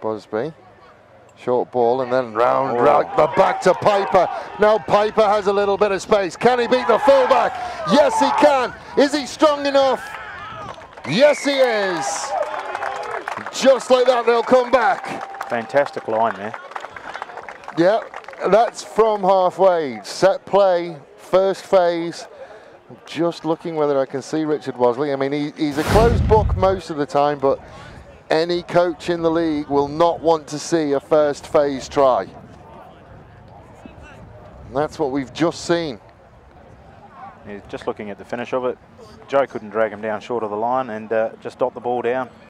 Busby. Short ball and then round, oh. round, the back to Piper. Now Piper has a little bit of space. Can he beat the fullback? Yes, he can. Is he strong enough? Yes, he is. Just like that, they'll come back. Fantastic line there. Yeah, that's from halfway. Set play, first phase. Just looking whether I can see Richard Wasley. I mean, he, he's a closed book most of the time, but any coach in the league will not want to see a first phase try. And that's what we've just seen. He's just looking at the finish of it. Joe couldn't drag him down short of the line and uh, just dot the ball down.